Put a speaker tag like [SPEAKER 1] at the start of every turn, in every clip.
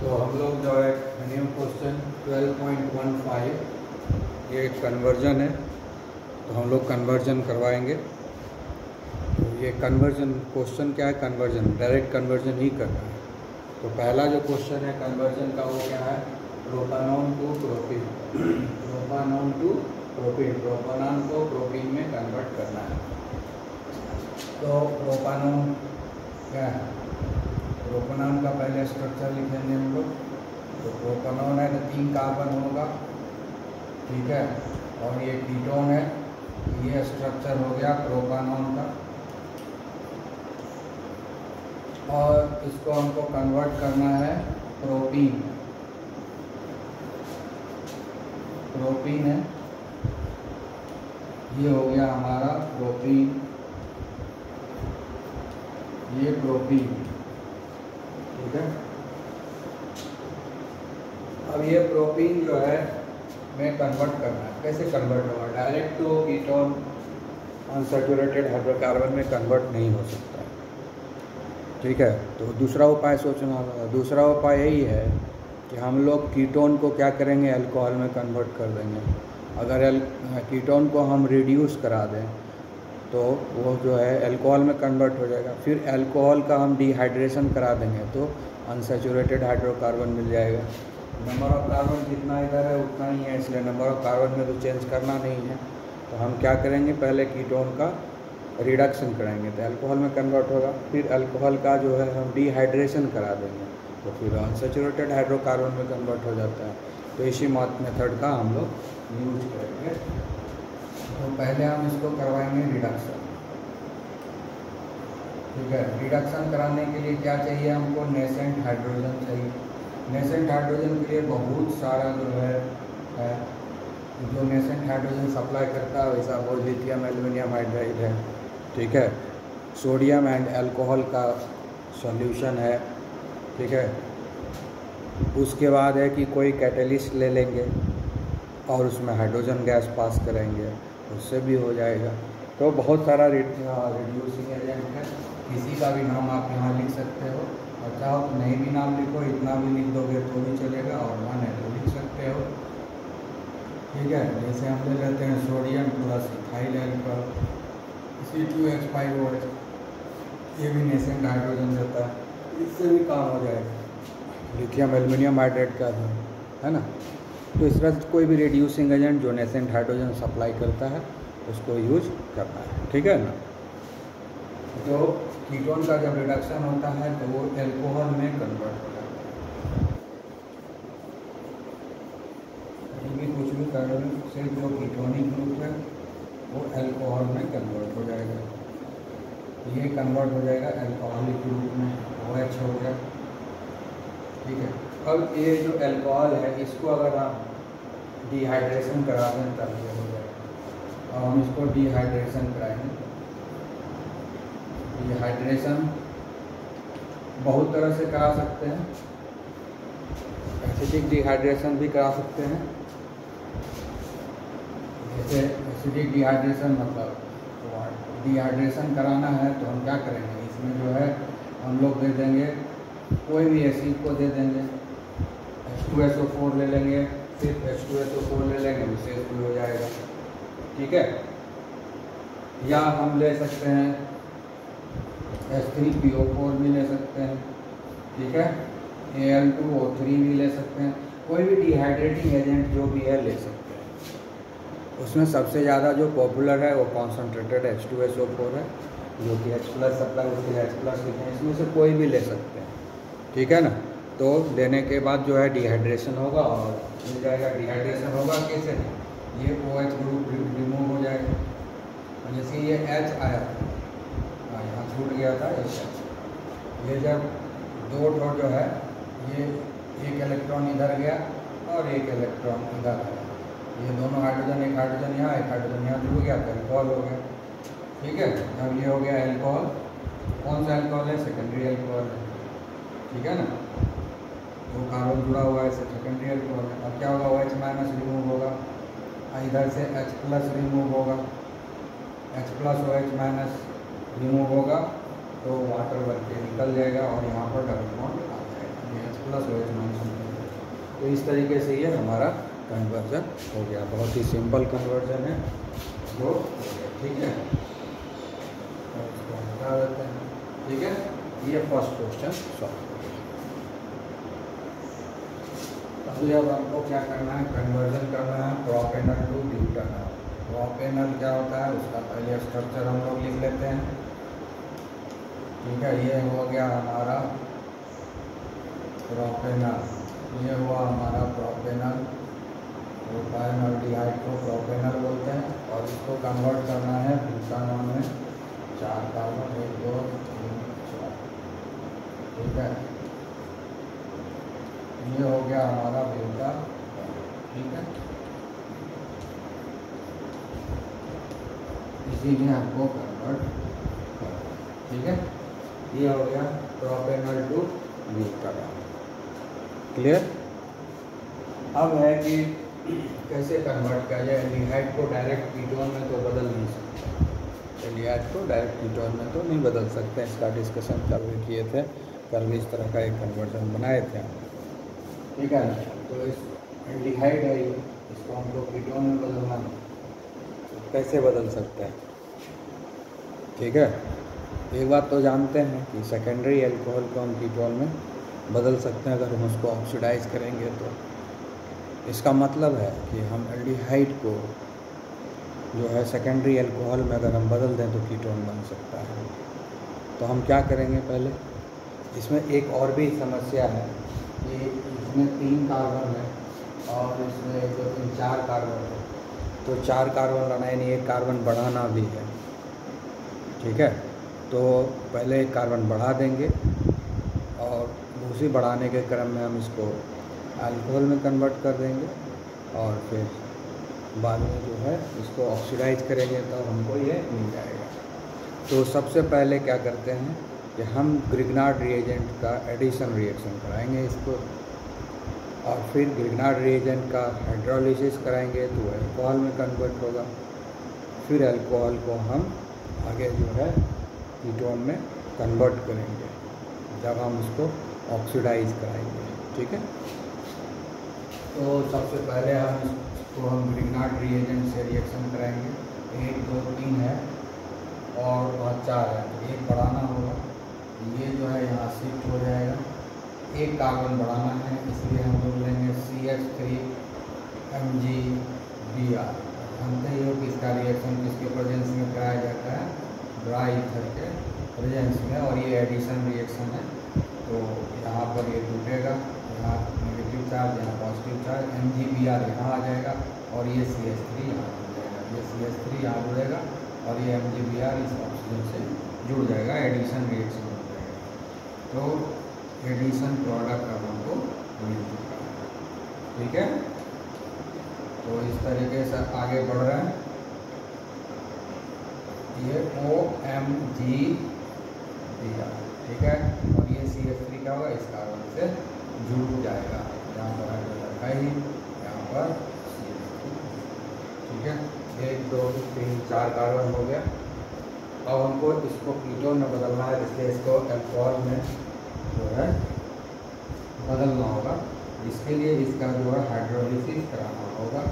[SPEAKER 1] तो हम लोग जो है न्यू क्वेश्चन 12.15 ये कन्वर्जन है तो हम लोग कन्वर्जन करवाएँगे। तो ये कन्वर्जन क्वेश्चन क्या है? कन्वर्जन डायरेक्ट कन्वर्जन ही करना है। तो पहला जो क्वेश्चन है कन्वर्जन का वो क्या है? Propanone to propene propanone to propene propanone को प्रोपीन में कन्वर्ट करना है। तो प्रोपानॉन क्या है? प्रोपनान का पहले स्ट्रक्चर लिखेंगे हम लोग। तो प्रोपनॉन है तो तीन कार्बन होगा, ठीक है? और ये कीटोन है, ये स्ट्रक्चर हो गया प्रोपानॉन का। और इसको हमको कन्वर्ट करना है प्रोटीन प्रोटीन है। ये हो गया हमारा प्रोटीन ये प्रोटीन ठीक है अब ये प्रोटीन जो है में कन्वर्ट करना है। कैसे कन्वर्ट होगा? Direct to ketone unsaturated hydrocarbon में कन्वर्ट नहीं हो सकता। ठीक है? तो दूसरा उपाय सोचना होगा। दूसरा उपाय यही है कि हम लोग कीटोन को क्या करेंगे? अल्कोहल में कन्वर्ट कर देंगे। अगर कीटोन को हम रिड्यूस करा दें तो वो जो है अल्कोहल में कन्वर्ट हो जाएगा। फिर अल्कोहल का हम डिहाइड्रेशन करा देंगे तो अनसेचुरेटेड हाइड्रोकार्बन मिल जाएगा। नंबर ऑफ़ कार्बन जितना इधर है, उतना ही है, इसलिए नंबर ऑफ़ कार्बन में तो चेंज करना नहीं है। तो हम क्या करेंगे? पहले कीटोन का रिडक्शन कराएँगे तो अल्कोहल में कन्वर्ट होगा। फिर अल्कोहल का जो है, हम डिहाइड्रेशन करा देंगे। तो फिर अनसेचुरेटेड हाइड्रोकार्बन में कन्वर्ट हो जाता है। तो इसी मेथड का हम लोग यूज़ करेंगे। तो पहले हम इसको करवाएँगे रिडक्शन ठीक है? रिडक्शन कराने के लिए क्या चाहिए हमको? नेसेंट हाइड्रोजन चाहिए। नेसेंट हाइड्रोजन के लिए बहुत सारा जो है, है जो नेसेंट हाइड्रोजन सप्लाई करता है वैसा वो लिथियम एल्यूमिनियम हाइड्राइड है। ठीक है? सोडियम एंड अल्कोहल का सॉल्यूशन है। ठीक है? उसके बाद है कि कोई कैटलिस्ट ले लेंगे और उसमें हाइड्रोजन गैस पास करेंगे। उससे भी हो जाएगा। तो बहुत सारा रिड्यूसिंग एजेंट है। किसी का भी नाम आप यहाँ लिख सकते हो। और चाहो तो नहीं भी नाम लिखो, इतना भी लिख दोगे तो भी चलेगा और मन है तो लिख सकते हो। ठीक है, जैसे हम ले लेते हैं sodium plus ethyl alcohol C two H five O ये भी नेसेंट हाइड्रोजन देता है, इससे भी काम हो जाएगा। लिथियम एल्यूमिनियम हाइड्रेट का है ना? तो इस तरह कोई भी रिड्यूसिंग एजेंट जो नेसेंट हाइड्रोजन सप्लाई करता है, उसको यूज़ करना है। ठीक है ना? तो कीटोन का जब रिडक्शन होता है तो वो एल्कोहल में कन्वर्ट हो है। कुछ भी कार्बन से जो कीटोनिक ग्रुप है, वो एल्कोहल में कन्वर्ट हो जाएगा। ये कन्वर्ट हो जाएगा एल्कोहलिक ग्रुप में। ओ एच हो गया। ठीक है? अब ये जो एल्कोहल है, इसको अगर हम डिहाइड्रेशन करा दें तब ये हो जाएगा। और हम इसको डिहाइड्रेशन कराएँगे। डिहाइड्रेशन बहुत तरह से करा सकते हैं। एसिडिक डिहाइड्रेशन भी करा सकते हैं। जैसे एसिडिक डिहाइड्रेशन मतलब डिहाइड्रेशन कराना है तो हम क्या करेंगे? इसमें जो है, हम लोग दे देंगे, कोई भी एसिड को दे देंगे। H two S O four ले लेंगे, फिर H two S O four ले लेंगे भी हो जाएगा। ठीक है? या हम ले सकते हैं S three P O four भी ले सकते हैं, ठीक है? A L two O three भी ले सकते हैं, कोई भी डिहाइड्रेटिंग एजेंट जो भी है ले सकते हैं। उसमें सबसे ज़्यादा जो पॉपुलर है वो concentrated H two S O four है, जो कि एच प्लस सप्लाई उसके एच प्लस लिखे हैं, इसमें से कोई भी ले सकते हैं, ठीक है ना? तो लेने के बाद जो है डिहाइड्रेशन होगा और मिल जाएगा। डिहाइड्रेशन होगा कैसे? ये ओ एच ग्रुप रिमूव हो जाएगा। जैसे ये एच आया छूट गया था एच ये जब दो ठो जो है, ये एक इलेक्ट्रॉन इधर गया और एक इलेक्ट्रॉन इधर गया। ये दोनों हाइड्रोजन एक हाइड्रोजन यहाँ, एक हाइड्रोजन यहाँ जुड़ गया तो एल्कोहल हो गया। ठीक है? अब ये हो गया एल्कोहल कौन सा एल्कोहल है? सेकेंडरी एल्कोहल है। ठीक है ना? तो कार्बन जुड़ा हुआ है सेकेंडरी एल्कोहल है। अब क्या होगा? एच माइनस रिमूव होगा। इधर से एच प्लस रिमूव होगा। H plus O H minus remove होगा तो वाटर बन के निकल जाएगा और यहाँ पर डबल बॉन्ड आ जाएगा। प्लस माइनस तो इस तरीके से ये हमारा कन्वर्जन हो गया। बहुत ही सिंपल कन्वर्जन है। जो ठीक है? हटा देते हैं। ठीक है? ये फ़र्स्ट क्वेश्चन सॉल्व अब हमको क्या करना है? कन्वर्जन करना है प्रोपेनल टू ब्यूटानल प्रोपेनल क्या होता है? उसका पहले स्ट्रक्चर हम लोग लिख लेते हैं। ठीक है, ये हो गया हमारा प्रोपेनल ये हुआ हमारा प्रोपेनल प्रोपाइनल डिहाइड को प्रोपेनल बोलते हैं और इसको कन्वर्ट करना है ब्यूटानॉल में चार कार्बन एक, दो, तीन, चार। ठीक है? ये हो गया हमारा ब्यूटा ठीक है? इसीलिए आपको कन्वर्ट ठीक है? ये हो गया प्रोपेनल टू ब्यूटानॉल क्लियर अब है कि कैसे कन्वर्ट किया जाए? एल्डिहाइड को डायरेक्ट कीटोन में तो बदल नहीं सकते। एल्डिहाइड को डायरेक्ट कीटोन में तो नहीं बदल सकते। इसका डिस्कशन कल भी किए थे। कल भी इस तरह का एक कन्वर्जन बनाए थे। ठीक है तो इस एल्डिहाइड है ये। इसको लोग कीटोन में बदलना तो कैसे बदल सकते हैं? ठीक है? एक बात तो जानते हैं कि सेकेंडरी एल्कोहल को हम कीटोन में बदल सकते हैं, अगर हम उसको ऑक्सीडाइज करेंगे तो। इसका मतलब है कि हम एल्डिहाइड को जो है सेकेंडरी अल्कोहल में अगर हम बदल दें तो कीटोन बन सकता है। तो हम क्या करेंगे पहले? इसमें एक और भी समस्या है कि इसमें तीन कार्बन है और इसमें एक दो तीन चार कार्बन है। तो चार कार्बन लाना यानी एक कार्बन बढ़ाना भी है। ठीक है? तो पहले कार्बन बढ़ा देंगे और दूसरी बढ़ाने के क्रम में हम इसको अल्कोहल में कन्वर्ट कर देंगे और फिर बाद में जो है इसको ऑक्सीडाइज करेंगे तो हमको ये मिल जाएगा। तो सबसे पहले क्या करते हैं कि हम ग्रिगनार्ड रिएजेंट का एडिशन रिएक्शन कराएँगे इसको और फिर ग्रिगनार्ड रिएजेंट का हाइड्रोलिसिस कराएँगे तो अल्कोहल में कन्वर्ट होगा। फिर अल्कोहल को हम आगे जो है कीटोन में कन्वर्ट करेंगे, जब हम उसको ऑक्सीडाइज कराएँगे, ठीक है? तो सबसे पहले हम इसको हम ग्रीनाट रिएजेंट से रिएक्शन कराएँगे। एक, दो, तीन है और वह चार है तो एक बढ़ाना होगा। ये जो है यहाँ शिफ्ट हो जाएगा। एक कार्बन बढ़ाना है, इसलिए हम लोग लेंगे C H three M G B R जानते ही हो कि इसका रिएक्शन किसके प्रेजेंस में कराया जाता है? ड्राई इथर के प्रेजेंस में और ये एडिशन रिएक्शन है। तो यहाँ पर ये टूटेगा। यहाँ नेगेटिव चार्ज यहाँ positive charge M G B R यहाँ आ जाएगा और ये सी एस थ्री यहाँ जुड़ जाएगा। ये सी एस थ्री यहाँ जुड़ेगा और ये एम जी बी आर इस ऑक्सीजन से जुड़ जाएगा। एडिशन रिएक्शन हो जाएगा। तो एडिशन प्रोडक्ट अब हमको मिल चुका है। ठीक है? तो इस तरीके से आगे बढ़ रहे हैं। ये ओ एम जी आर ठीक है? और ये सी एस थ्री क्या होगा? इस कार्बन से जुड़ जाएगा। यहाँ पर हाइड्रोजन है ही, यहाँ पर ठीक है? एक, दो, तीन, चार कार्बन हो गया। अब हमको इसको कीटोन में बदलना है, इसलिए इसको एल्कोहल में जो है बदलना होगा। इसके लिए इसका जो है हाइड्रोलिसिस कराना होगा।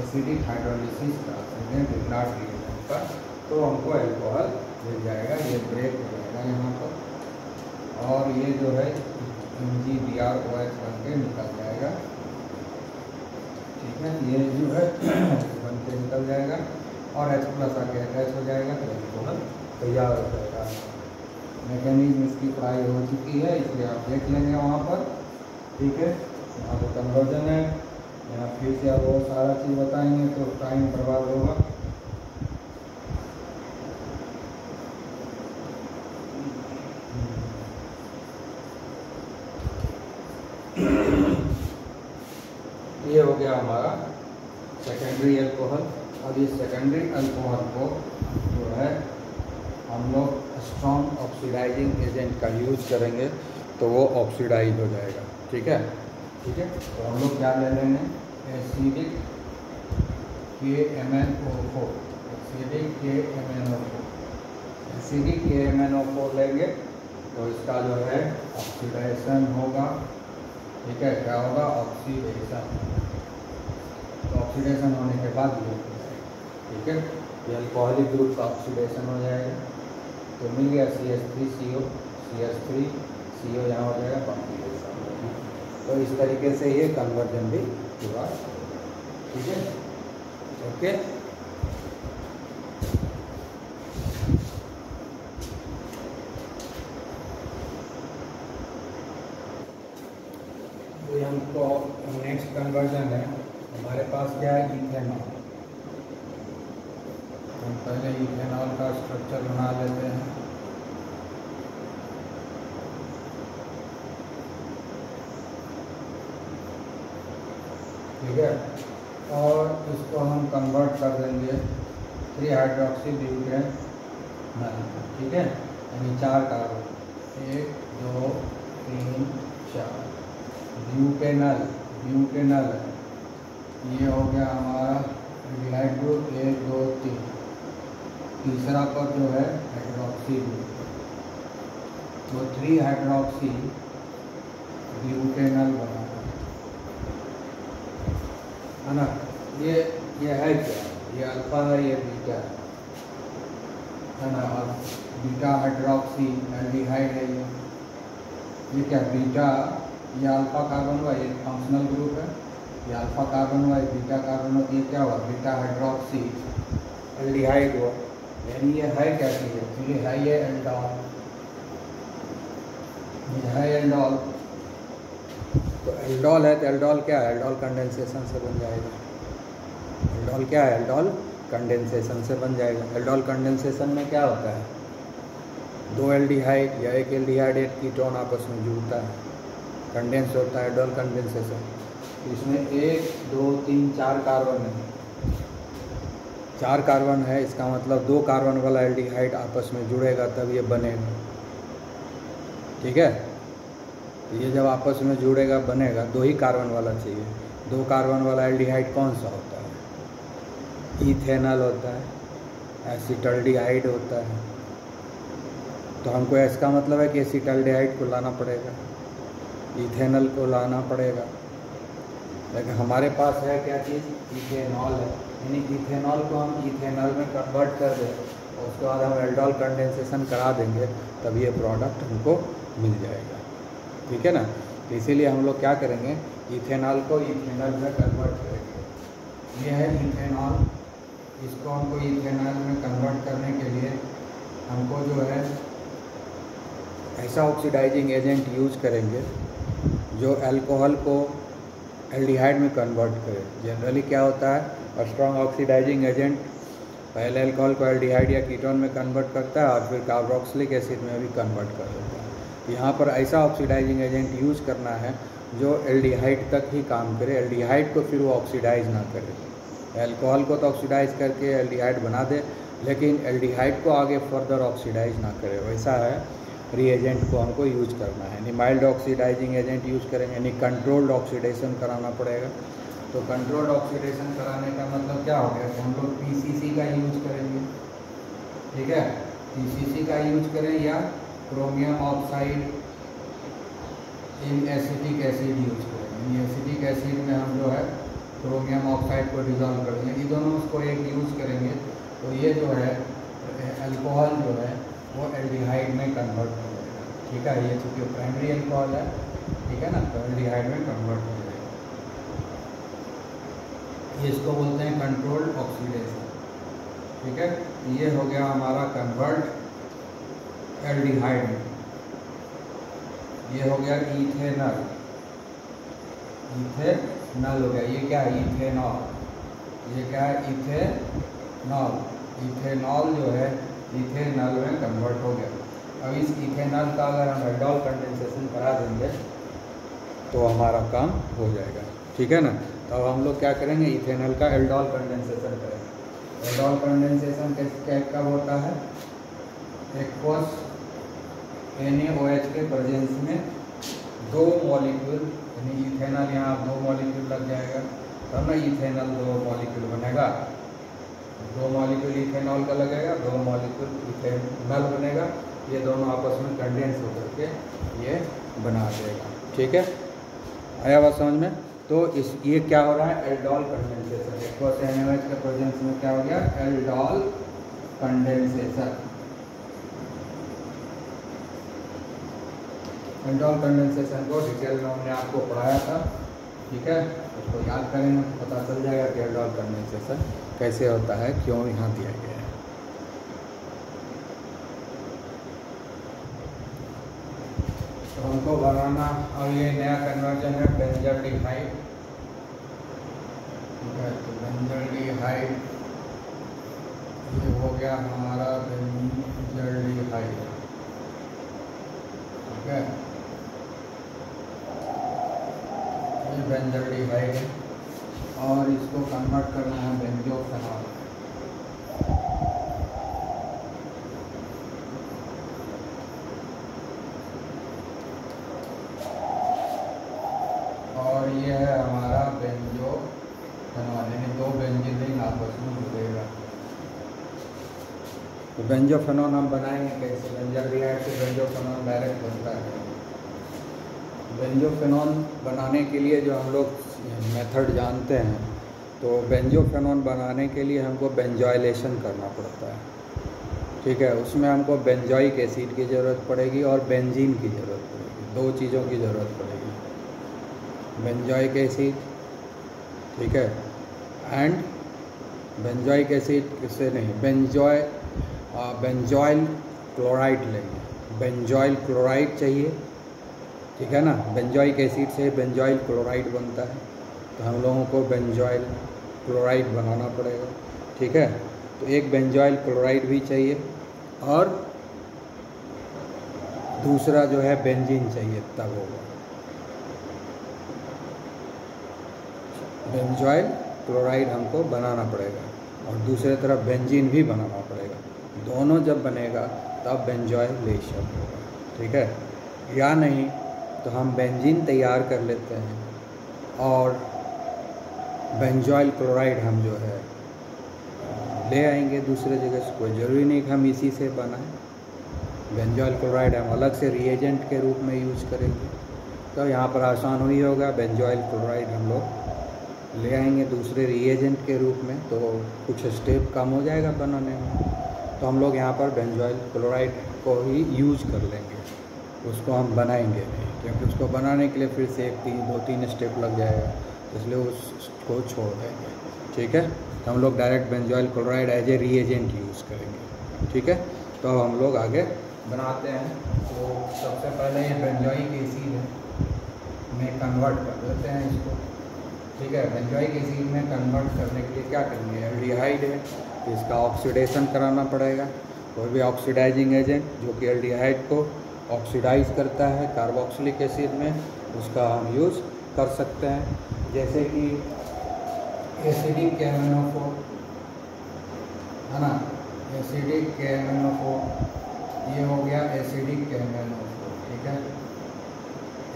[SPEAKER 1] एसिडिक हाइड्रोलिसिस कराते हैं रिएक्शन पर तो हमको एल्कोहल मिल जाएगा, ये ब्रेक हो जाएगा यहाँ पर। और ये जो है M G B R O H बन के निकल जाएगा। ठीक है, ये जो है बन के निकल जाएगा। और एच प्लस आके अटैच हो जाएगा तो एल्कोहल तैयार हो जाएगा। मैकेनिज्म इसकी पढ़ाई हो चुकी है, इसलिए आप देख लेंगे वहाँ पर। ठीक है, यहाँ पर कन्वर्जन है। यहाँ फिर से आप बहुत सारा चीज़ बताएँगे तो टाइम बर्बाद होगा ये हो गया हमारा सेकेंडरी अल्कोहल अब ये सेकेंडरी अल्कोहल को जो है हम लोग स्ट्रॉन्ग ऑक्सीडाइजिंग एजेंट का करेंगे तो वो ऑक्सीडाइज हो जाएगा। ठीक है? ठीक है? तो हम लोग क्या ले लेंगे? Acidic K M N O four acidic K M N O four acidic K M N O four लेंगे तो इसका जो है ऑक्सीडेशन होगा। ठीक है? क्या होगा? ऑक्सीडेशन तो ऑक्सीडेशन होने के बाद ये ठीक है? ये अल्कोहलिक ग्रुप का ऑक्सीडेशन हो जाएगा। तो मिल गया C S three C O C S three C O यहाँ हो जाएगा बाकी तो इस तरीके से ये कन्वर्जन भी हुआ। ठीक है? ओके तो हमको नेक्स्ट कन्वर्जन है। हमारे पास क्या है? इथेनॉल हम पहले इथेनॉल का स्ट्रक्चर बना लेते हैं ठीक है और इसको हम कन्वर्ट कर देंगे। थ्री हाइड्रोक्सी ब्यूटेन ठीक है? यानी चार कार्बन एक, दो, तीन, चार। ब्यूटेनल ब्यूटेनल ये हो गया हमारा डिहाइड ग्रुप एक, दो, तीन। तीसरा पर जो है हाइड्रोक्सी ग्रुप तो थ्री हाइड्रोक्सी ब्यूटेनल बना। है ना? ये ये है क्या? ये अल्फ़ा है, ये बीटा है। ना? और बीटा हाइड्रोक्सी एल्डिहाइड है ये। ये क्या बीटा ये अल्फ़ा कार्बन हुआ ये फंक्शनल ग्रुप है। ये अल्फ़ा कार्बन हुआ ये बीटा कार्बन हुआ ये क्या हुआ? बीटा हाइड्रोक्सी एल्डिहाइड हुआ। यानी ये है क्या चीज़? है ये है ये एल्डॉल ये है एल्डॉल तो एल्डॉल है तो एल्डॉल क्या है? एल्डॉल कंडेंसेशन से बन जाएगा। एल्डॉल क्या है? एल्डॉल कंडेंसेशन से बन जाएगा। एल्डॉल कंडेंसेशन में क्या होता है? दो एल्डिहाइड या एक एल्डिहाइड एक कीटोन आपस में जुड़ता है। कंडेंस होता है एल्डॉल कंडेंसेशन इसमें एक, दो, तीन, चार कार्बन है। चार कार्बन है, इसका मतलब दो कार्बन वाला एल्डिहाइड आपस में जुड़ेगा, तब ये बनेगा। ठीक है? तो ये जब आपस में जुड़ेगा, बनेगा, दो ही कार्बन वाला चाहिए। दो कार्बन वाला एल्डिहाइड कौन सा होता है? इथेनल होता है, एसिटल्डिहाइड होता है। तो हमको इसका मतलब है कि एसिटल्डिहाइड को लाना पड़ेगा, इथेनल को लाना पड़ेगा। लेकिन हमारे पास है क्या चीज़? इथेनॉल है। यानी इथेनॉल को हम इथेनॉल में कन्वर्ट कर दें उसके बाद हम एल्डोल कंडेंसेशन करा देंगे, तब ये प्रोडक्ट हमको मिल जाएगा। ठीक है ना? तो इसीलिए हम लोग क्या करेंगे? इथेनॉल को इथेनॉल में कन्वर्ट करेंगे। ये है इथेनॉल। इसको हमको इथेनॉल में कन्वर्ट करने के लिए हमको जो है ऐसा ऑक्सीडाइजिंग एजेंट यूज़ करेंगे जो अल्कोहल को एल्डिहाइड में कन्वर्ट करे। जनरली क्या होता है? स्ट्रॉन्ग ऑक्सीडाइजिंग एजेंट पहले अल्कोहल को एल्डिहाइड या कीटोन में कन्वर्ट करता है और फिर कार्बोक्सिलिक एसिड में भी कन्वर्ट कर देता है। यहाँ पर ऐसा ऑक्सीडाइजिंग एजेंट यूज़ करना है जो एल्डिहाइड तक ही काम करे। एल्डिहाइड को फिर वो ऑक्सीडाइज ना करे। एल्कोहल को तो ऑक्सीडाइज करके एल्डिहाइड बना दे, लेकिन एल्डिहाइड को आगे फर्दर ऑक्सीडाइज ना करे। वैसा है। रीएजेंट को हमको यूज़ करना है। यानी माइल्ड ऑक्सीडाइजिंग एजेंट यूज़ करेंगे। यानी कंट्रोल्ड ऑक्सीडेशन कराना पड़ेगा। तो कंट्रोल्ड ऑक्सीडेशन कराने का मतलब क्या हो गया? हम लोग पीसीसी का यूज़ करेंगे। ठीक है? पीसीसी का यूज़ करें या chromium oxide in acetic acid use करेंगे। एसिटिक एसिड में हम जो है क्रोमियम ऑक्साइड को डिजॉल्व कर देंगे। ये दोनों उसको एक यूज़ करेंगे। तो ये जो है अल्कोहल जो है, वो एल्डिहाइड में कन्वर्ट हो जाएगा। ठीक है? ये चूँकि प्राइमरी अल्कोहल है, ठीक है ना? तो एल्डिहाइड में कन्वर्ट हो जाएगा। ये इसको बोलते हैं कंट्रोल्ड ऑक्सीडेशन ठीक है? ये हो गया हमारा कन्वर्ट एल्डिहाइड ये हो गया इथेनल। इथेनल हो गया। ये क्या है? इथेनॉल। ये क्या है? इथेनॉल। इथेनॉल जो है, इथेनॉल में कन्वर्ट हो गया। अब इस इथेनॉल का अगर हम एल्डोल कंडेंसेशन करा देंगे तो हमारा काम हो जाएगा। ठीक है ना? तो अब हम लोग क्या करेंगे? इथेनॉल का एल्डोल कंडेंसेशन करेंगे। एल्डोल कंडेंसेशन कब होता है? एक्वस एन के प्रेजेंस में दो मॉलिक्यूल यानी इथेनॉल यहाँ दो मॉलिक्यूल लग जाएगा, तब ना इथेनॉल दो मॉलिक्यूल बनेगा। दो मॉलिक्यूल इथेनॉल का लगेगा, दो मॉलिक्यूल इथेनॉल बनेगा। ये दोनों आपस में कंडेंस होकर के ये बना देगा। ठीक है? आया बात समझ में? तो इस, ये क्या हो रहा है? एल्डॉल कंडेंसेशन एक्वस एन के प्रेजेंस में क्या हो गया? एल्डॉल कंडेंसेशन एल्डॉल कंडेंसेशन को डिटेल में हमने आपको पढ़ाया था, ठीक है? उसको याद करेंगे, पता चल जाएगा कि एल्डॉल कंडेंसेशन कैसे होता है, क्यों यहाँ दिया गया है। तो हमको बनाना अब ये नया कन्वर्जन है बेंजल डिहाइड ठीक है? तो बेंजल डिहाइड ये हो गया हमारा बेंजल डिहाइड ठीक है? है और इसको कन्वर्ट करना है बेंजोफेनॉल और ये है हमारा बेंजोफेनॉल यानी दो बेंजिन आपस में जुड़ेगा। तो बेंजोफेनॉल हम बनाएँगे, कैसे? बेंजल डिहाइड से बेंजोफेनॉल डायरेक्ट बनता है। बेंजोफेनॉल बनाने के लिए जो हम लोग मेथड जानते हैं तो बेंजोफेनॉन बनाने के लिए हमको बेंजॉयलेशन करना पड़ता है। ठीक है? उसमें हमको बेंजॉइक एसिड की ज़रूरत पड़ेगी और बेंजीन की ज़रूरत पड़ेगी। दो चीज़ों की ज़रूरत पड़ेगी। बेंजॉइक एसिड, ठीक है? एंड बेंजॉइक एसिड किससे नहीं बेंजॉय बेंजॉइल क्लोराइड लेंगे। बेंजॉइल क्लोराइड चाहिए। ठीक है ना? बेंजॉइक एसिड से बेंजॉइल क्लोराइड बनता है। तो हम लोगों को बेंजॉइल क्लोराइड बनाना पड़ेगा। ठीक है? तो एक बेंजॉइल क्लोराइड भी चाहिए और दूसरा जो है बेंजीन चाहिए, तब होगा। बेंजॉइल क्लोराइड हमको बनाना पड़ेगा और दूसरे तरफ़ बेंजीन भी बनाना पड़ेगा। दोनों जब बनेगा, तब बेंजॉयलेशन होगा। ठीक है? या नहीं तो हम बेंजीन तैयार कर लेते हैं और बेंजॉइल क्लोराइड हम जो है ले आएँगे दूसरे जगह से। कोई ज़रूरी नहीं कि हम इसी से बनाएँ। बेंजॉइल क्लोराइड हम अलग से रिएजेंट के रूप में यूज़ करेंगे। तो यहाँ पर आसान हुई होगा। बेंजॉइल क्लोराइड हम लोग ले आएँगे दूसरे रिएजेंट के रूप में। तो कुछ स्टेप कम हो जाएगा बनाने में। तो हम लोग यहाँ पर बेंजॉइल क्लोराइड को ही यूज़ कर लेंगे। उसको हम बनाएँगे क्योंकि उसको बनाने के लिए फिर से एक तीन, दो, तीन स्टेप लग जाएगा, इसलिए उसको छोड़ देंगे, ठीक है? तो हम लोग direct benzoyl chloride as a reagent use करेंगे, ठीक है? तो हम लोग आगे बनाते हैं। तो सबसे पहले ये बेंजॉइक एसिड में कन्वर्ट कर देते हैं इसको, ठीक है? बेंजॉइक एसिड में कन्वर्ट करने के लिए क्या करेंगे? एल्डिहाइड है तो इसका ऑक्सीडेशन कराना पड़ेगा। कोई भी ऑक्सीडाइजिंग एजेंट जो कि एल्डिहाइड को ऑक्सीडाइज करता है कार्बोक्सिलिक एसिड में, उसका हम यूज़ कर सकते हैं। जैसे कि एसिडिक कैमेनोफोर है ना? एसिडिक कैमेनोफोर ये हो गया एसिडिक कैमेनोफोर ठीक है?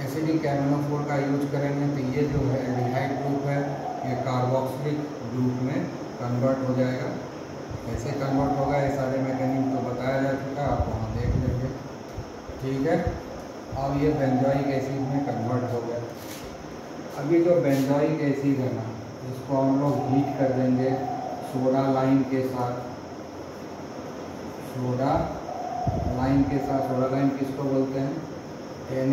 [SPEAKER 1] एसिडिक कैमेनोफोर का यूज़ करेंगे तो ये जो है डिहाइड ग्रुप है, ये कार्बोक्सिलिक ग्रुप में कन्वर्ट हो जाएगा। कैसे कन्वर्ट होगा, ये सारे मैकेनिज्म तो बताया जा चुका आप वहाँ देख लेंगे ठीक है? अब ये बेंजोइक एसिड में कन्वर्ट हो गया। अभी जो बेंजोइक एसिड है ना, इसको हम लोग हीट कर देंगे सोडा लाइन के साथ। सोडा लाइन के साथ सोडा लाइन किसको बोलते हैं? एन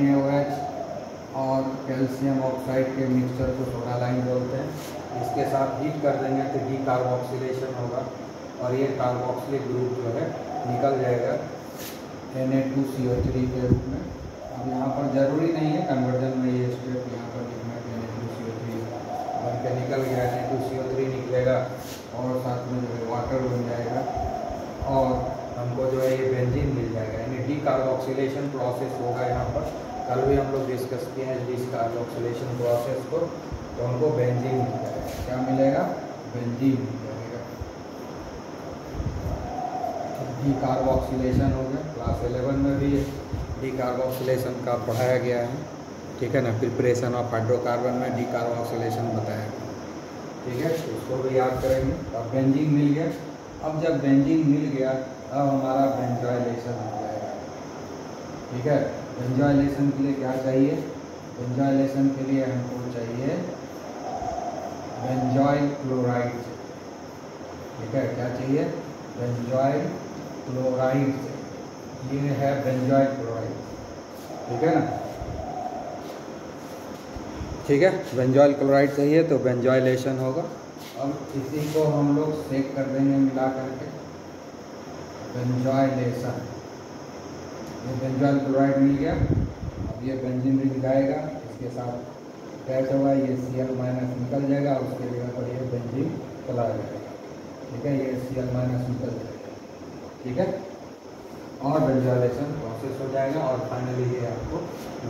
[SPEAKER 1] और कैल्शियम ऑक्साइड के मिक्सचर को सोडा लाइन बोलते हैं। इसके साथ हीट कर देंगे तो डी होगा और ये कार्बोक्सिलिक ग्रुप जो है निकल जाएगा। N A two C O three के रूप में। अब यहाँ पर ज़रूरी नहीं है कन्वर्जन में ये स्टेप यहाँ पर लिखना N A two C O three बन के निकल गया N A two C O three निकलेगा और साथ में जो है वाटर बन जाएगा और हमको जो है ये बेंजीन मिल जाएगा। यानी डी कार्बोक्सिलेशन प्रोसेस होगा यहाँ पर। कल भी हम लोग डिस्कस किए हैं डी कार्बोक्सिलेशन प्रोसेस को तो हमको बेंजीन मिल जाएगा। क्या मिलेगा? बेंजीन मिल जाएगा। डी कार्बोक्सिलेशन हो गया। क्लास एलेवन में भी डी कार्बोक्सिलेशन का पढ़ाया गया है। ठीक है ना? प्रिपरेशन ऑफ़ हाइड्रोकार्बन में डी कार्बोक्सिलेशन बताया गया ठीक है? उसको भी याद करेंगे। अब बेंजीन मिल गया। अब जब बेंजीन मिल गया अब हमारा बेंजॉयलेशन हो जाएगा। ठीक है? बेंजोइलेशन के लिए क्या चाहिए? बेंजोइलेशन के लिए हमको चाहिए बेंजॉइल क्लोराइड। ठीक है? क्या चाहिए? बेंजॉइल क्लोराइड ये है बेंजॉइल क्लोराइड। ठीक है ना? ठीक है? बेंजॉइल क्लोराइड चाहिए तो बेंजॉइलेशन होगा। अब इसी को हम लोग सेक कर देंगे मिला करके। बेंजॉइलेशन। ये बेंजॉइल क्लोराइड मिल गया। अब ये बेंजिन भी दिखाएगा इसके साथ अटैच होगा, ये सी एल माइनस निकल जाएगा। उसके जगह पर ये बेंजिन चला जाएगा। ठीक है? ये सी एल माइनस निकल जाएगा। ठीक है? और बेंजॉइलेशन प्रोसेस हो जाएगा और फाइनली ये आपको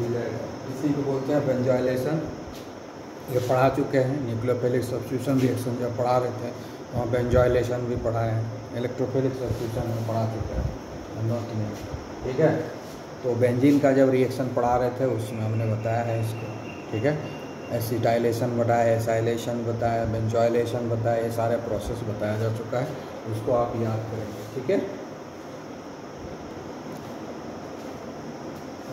[SPEAKER 1] मिल जाएगा। इसी को बोलते हैं बेंजॉइलेशन ये पढ़ा चुके हैं। न्यूक्लियोफिलिक सब्सिट्यूशन रिएक्शन जब पढ़ा रहे थे। वहाँ बेंजॉइलेशन भी पढ़ाए हैं। इलेक्ट्रोफिलिक सब्सिट्यूशन में पढ़ा चुके हैं। में ठीक है? तो बेंजीन का जब रिएक्शन पढ़ा रहे थे, उसमें हमने बताया है इसको। ठीक है? एसिटाइलेशन बताया एसाइलेशन बताया बेंजॉइलेशन बताया ये सारे प्रोसेस बताया जा चुका है। उसको आप याद करेंगे। ठीक है?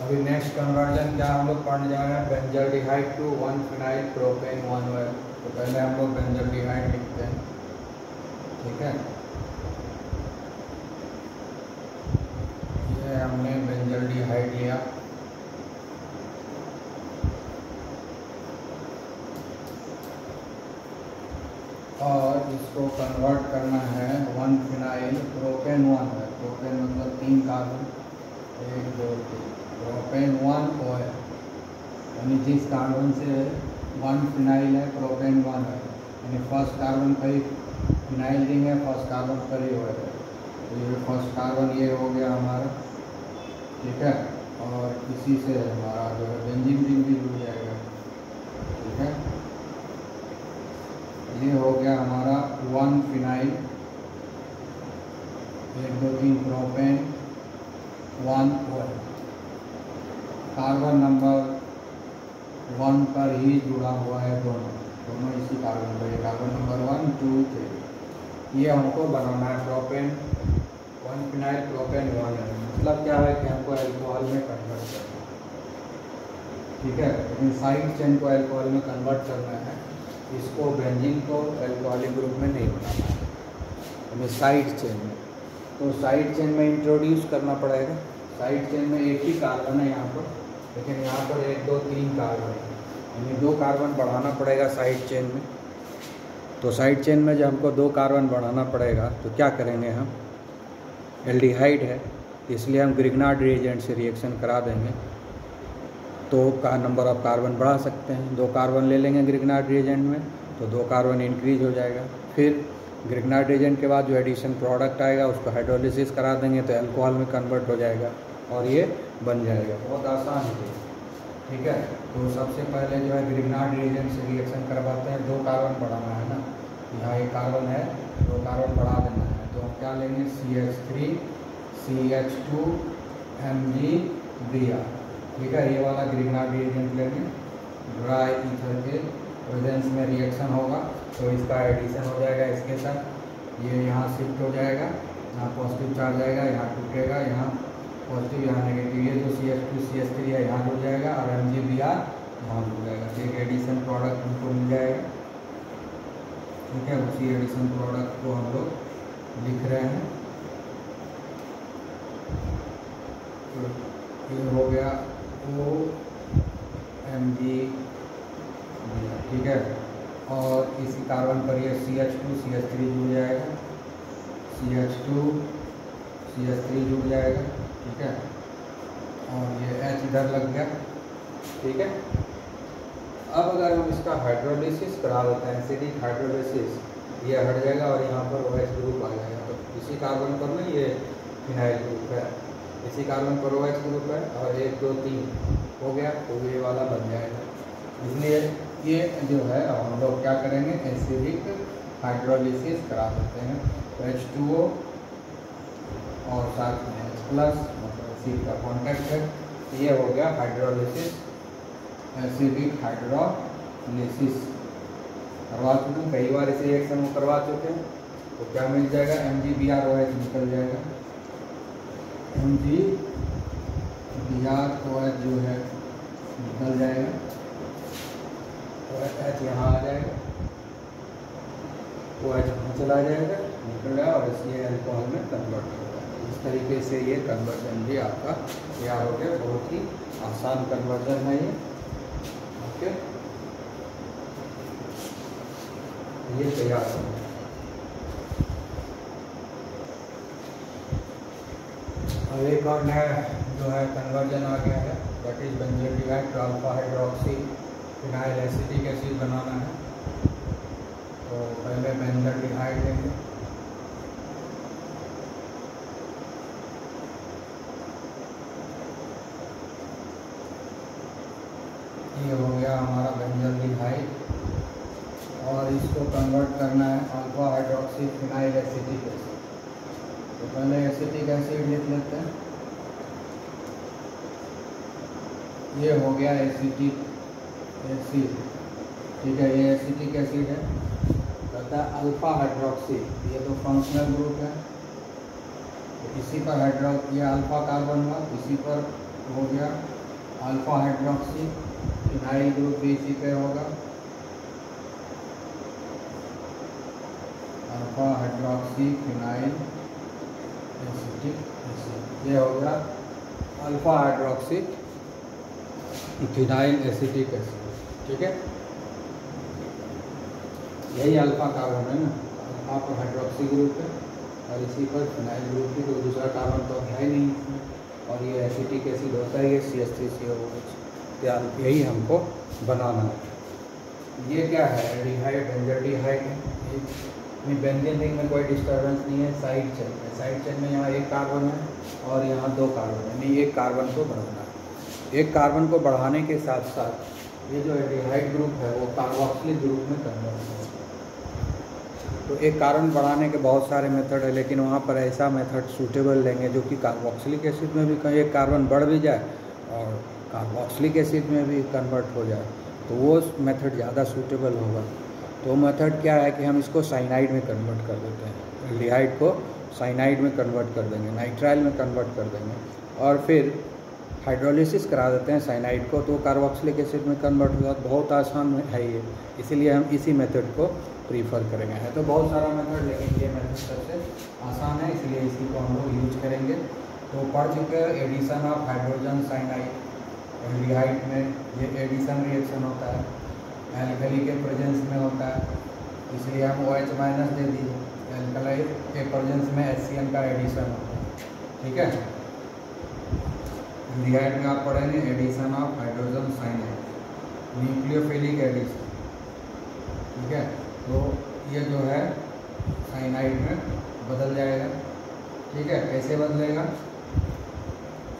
[SPEAKER 1] अभी नेक्स्ट कन्वर्जन क्या हम लोग पढ़ने जा रहे हैं? Benzaldehyde to one phenyl propane one well तो पहले हम लोग बेंजल डिहाइड लिखते हैं। ठीक है? ये हमने बेंजल डिहाइड लिया। और इसको कन्वर्ट करना है वन फिनाइल प्रोपेन वन है प्रोपेन मतलब तीन कार्बन एक, दो, तीन। प्रोपेन वन ऑयल यानी जिस कार्बन से वन फिनाइल है, प्रोपेन वन है। यानी फ़र्स्ट कार्बन पर फिनाइल रिंग है, फ़र्स्ट कार्बन पर ही ऑयल है। तो ये फ़र्स्ट कार्बन ये हो गया हमारा। ठीक है? और इसी से हमारा जो है बेंजिन रिंग भी जुड़ जाएगा। ठीक है? ये हो गया हमारा वन फिनाइल। एक, दो, तीन, propane. One ol carbon number one पर ही जुड़ा हुआ है दोनों। दोनों इसी कार्बन पर carbon number one two three ये हमको बनाना है propane one phenyl propane one है मतलब क्या है कि हमको एल्कोहल में कन्वर्ट करना है। ठीक है? लेकिन साइड चेन को एल्कोहल में कन्वर्ट करना है। इसको बेंजीन को एल्कोहलिक ग्रुप में नहीं बनाना है। हमें साइड चेन में। तो साइड चेन में इंट्रोड्यूस करना पड़ेगा। साइड चेन में एक ही कार्बन है यहाँ पर। लेकिन यहाँ पर एक, दो, तीन कार्बन है। यानी दो कार्बन बढ़ाना पड़ेगा साइड चेन में। तो साइड चेन में जब हमको दो कार्बन बढ़ाना पड़ेगा तो क्या करेंगे हम? एल्डिहाइड है, इसलिए हम ग्रिगनाड रिएजेंट से रिएक्शन करा देंगे। तो का नंबर ऑफ़ कार्बन बढ़ा सकते हैं। दो कार्बन ले लेंगे ग्रिगनाड रिएजेंट में तो दो कार्बन इंक्रीज हो जाएगा। फिर ग्रिगनाड रिएजेंट के बाद जो एडिशन प्रोडक्ट आएगा, उसको हाइड्रोलिसिस करा देंगे तो एल्कोहल में कन्वर्ट हो जाएगा। और ये बन जाएगा। बहुत आसान है ठीक है? तो सबसे पहले जो है ग्रिगनाड रिएजेंट से रिएक्शन करवाते हैं। दो कार्बन बढ़ाना है ना? यहाँ एक कार्बन है, दो कार्बन बढ़ा देना है। तो हम क्या लेंगे? C H three C H two M G R ठीक है? ये वाला ग्रिगनाड रिएजेंट लेंगे। ड्राई ईथर के प्रेजेंस में रिएक्शन होगा। तो इसका एडिशन हो जाएगा इसके साथ। ये यहाँ शिफ्ट हो जाएगा। यहाँ पॉजिटिव चार्ज आएगा, यहाँ टूटेगा, यहाँ पॉजिटिव यहाँ नेगेटिव ये तो C S two C S three है यहाँ जुड़ जाएगा और एम जी बी आर यहाँ जुड़ जाएगा। तो एक एडिशन प्रोडक्ट हमको मिल जाएगा। ठीक है, उसी एडिशन प्रोडक्ट को हम लोग लिख रहे हैं। तो ये हो गया ओ एम जी ठीक है? और इसी कार्बन पर ये C H two C H three जुड़ जाएगा। C H two C H three जुड़ जाएगा। ठीक है? और ये एच इधर लग गया। ठीक है? अब अगर हम इसका हाइड्रोलिसिस करा देते हैं एसिडिक हाइड्रोलिसिस ये हट जाएगा और यहाँ पर एच ग्रुप आ जाएगा। तो इसी कार्बन पर ना ये फिनाइल ग्रुप है। इसी कार्बन पर एच ग्रुप है और एक, दो, तीन हो गया तो ये वाला बन जाएगा। इसलिए ये जो है, हम लोग क्या करेंगे? एसिडिक हाइड्रोलिसिस करा सकते हैं एच टू ओ और साथ में एच मतलब एसिड का कॉन्टैक्ट है ये हो गया हाइड्रोलिसिस एसिडिक हाइड्रोलिसिस करवा चुके हैं, कई बार इसे रिएक्शन को करवा चुके हैं तो क्या मिल जाएगा? M G B R O H निकल जाएगा। M G B R O H जो है, निकल जाएगा। ओ एच यहाँ आ जाएगा। ओ एच यहाँ चला जाएगा, निकल जाएगा और इसलिए अल्कोहल में कन्वर्ट तरीके से ये कन्वर्जन भी आपका तैयार हो गया। बहुत ही आसान कन्वर्जन है ये। ओके ये तैयार हो गया। अब एक और नया जो है कन्वर्जन आ गया है that is benzaldehyde to alpha hydroxy phenyl acetic acid बनाना है। तो पहले बेंजोडिहाइड लेंगे ये हो गया हमारा बेंजोडिहाइड और इसको कन्वर्ट करना है alpha hydroxy phenyl acetic acid तो पहले एसिटिक एसिड लिख लेते हैं। ये हो गया एसिटिक एसिड ठीक है, ये एसिटिक एसिड है। कहता है अल्फ़ा हाइड्रोक्सी ये तो फंक्शनल ग्रुप है। तो इसी पर हाइड्रो ये अल्फ़ा कार्बन हुआ, इसी पर हो गया अल्फ़ा हाइड्रोक्सी फिनाइल ग्रुप भी इसी पे होगा। Alpha hydroxy phenyl acetic acid ये हो गया। Alpha hydroxy phenyl acetic acid ठीक है यही अल्फ़ा कार्बन है ना। अल्फ़ा पर हाइड्रोक्सी ग्रुप है और इसी पर फिनाइल ग्रुप की कोई दूसरा कार्बन तो है ही नहीं इसमें। और ये एसिटिक एसिड होता है, ये सी एस थ्री सी ओ यही हमको बनाना है। ये क्या है? डिहाइड बेंजरडिहाइड है। अपनी बेंजीन रिंग में कोई डिस्टर्बेंस नहीं है साइड चेन में। साइड चेन में यहाँ एक कार्बन है और यहाँ दो कार्बन है। यानी एक कार्बन को बढ़ाना। एक कार्बन को बढ़ाने के साथ साथ ये जो एल्डिहाइड ग्रुप है, वो कार्बोक्सिलिक ग्रुप में कन्वर्ट है। तो एक कार्बन बढ़ाने के बहुत सारे मेथड है, लेकिन वहाँ पर ऐसा मेथड सूटेबल लेंगे जो कि कार्बोक्सिलिक एसिड में भी एक कार्बन बढ़ भी जाए और कार्बोक्सिलिक एसिड में भी कन्वर्ट हो जाए। तो वो मेथड ज़्यादा सूटेबल होगा। तो मेथड क्या है कि हम इसको साइनाइड में कन्वर्ट कर देते हैं। एल्डिहाइड को साइनाइड में कन्वर्ट कर देंगे नाइट्राइल में कन्वर्ट कर देंगे और फिर हाइड्रोलिसिस करा देते हैं साइनाइड को तो कार्बोक्सिलिक एसिड में कन्वर्ट होगा बहुत आसान है ये, इसीलिए हम इसी मेथड को प्रीफर करेंगे। है तो बहुत सारा मेथड लेकिन ये मेथड सबसे आसान है, इसलिए इसी को हम लोग यूज़ करेंगे। तो पढ़ चुके addition of hydrogen cyanide aldehyde में ये एडिशन रिएक्शन होता है। एल्कली के प्रेजेंस में होता है। इसलिए हम ओ एच माइनस दे दीजिए एल्कलाई के प्रेजेंस में एच सी एन का एडिशन होता है। ठीक है? डिहाइड में आप पढ़ेंगे addition of hydrogen cyanide nucleophilic addition ठीक है? तो ये जो है साइनाइड में बदल जाएगा। ठीक है? कैसे बदलेगा?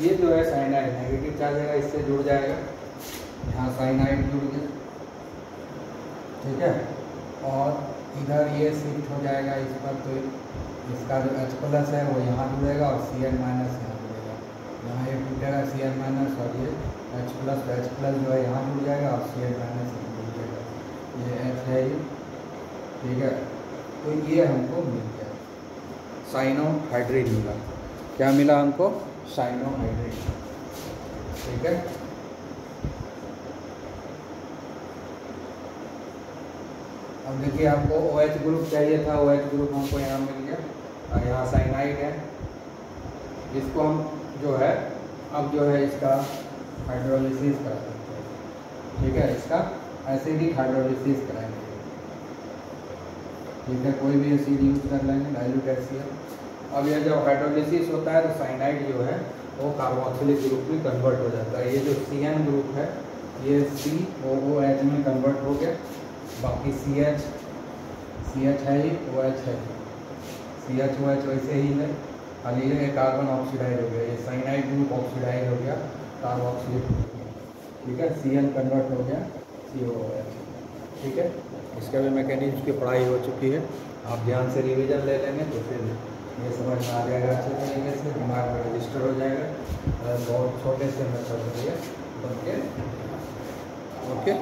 [SPEAKER 1] ये जो है साइनाइड नेगेटिव चार्ज है, इससे जुड़ जाएगा। यहाँ साइनाइड जुड़ गया। ठीक है? और इधर ये शिफ्ट हो जाएगा इस पर तो इसका जो एच प्लस है वो यहाँ जुड़ेगा और सी एन माइनस यहाँ जुड़ेगा। यहाँ ये टूटेगा सी एन माइनस और ये एच प्लस एच प्लस जो है यहाँ जुड़ जाएगा और सी एन माइनस यहाँ जुड़ जाएगा। ये एच है ये, ठीक है? तो ये हमको मिल गया। साइनो हाइड्रेट मिला क्या मिला हमको? साइनो हाइड्रेट ठीक है? अब देखिए, आपको ओ एच ग्रुप चाहिए था ओ एच ग्रुप हमको यहाँ मिल गया। और यहाँ साइनाइड है। इसको हम जो है, अब जो है इसका हाइड्रोलिसिस करा सकते हैं। ठीक है, इसका एसिडिक हाइड्रोलिसिस कराएँगे। ठीक है, कोई भी एसिड यूज़ कर लेंगे डायलूट एसियल अब यह जब हाइड्रोलिसिस होता है तो साइनाइड जो है, वो कार्बोक्सिलिक ग्रुप में कन्वर्ट हो जाता है। ये जो सी एन ग्रुप है, ये सी ओ ओ एच में कन्वर्ट हो गया। बाकी सी एच सी एच है ही ओ एच है सी एच ओ एच वैसे ही है। खाली ये कार्बन ऑक्सीडाइज हो गया। ये साइनाइड ग्रुप ऑक्सीडाइज हो गया कार्बन कार्बोक्सिलिक ठीक है? सी एन कन्वर्ट हो गया सी ओ एच ठीक है? इसके भी मैकेनिज्म की पढ़ाई हो चुकी है। आप ध्यान से रिवीजन ले लेंगे तो फिर ये समझ में आ जाएगा अच्छे तरीके से। दिमाग में रजिस्टर हो जाएगा। बहुत छोटे से मेथड है ये। Okay okay